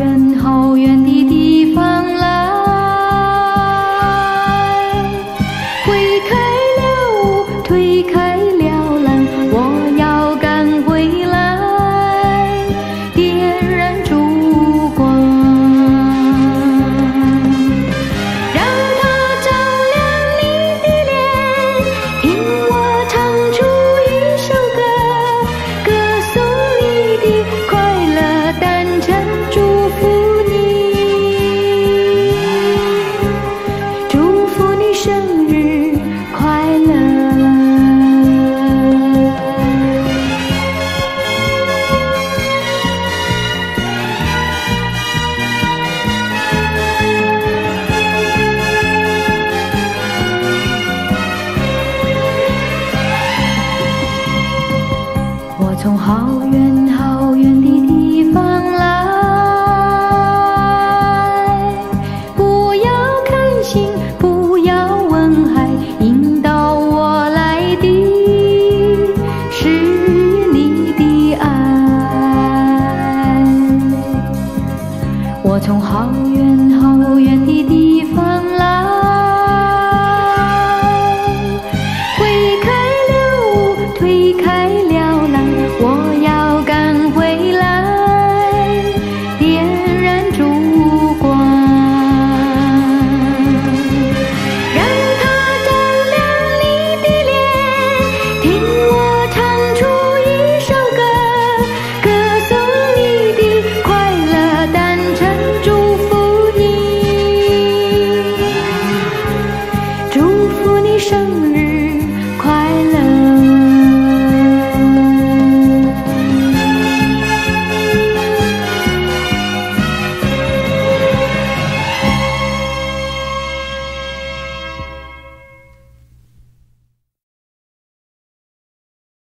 远好远的地方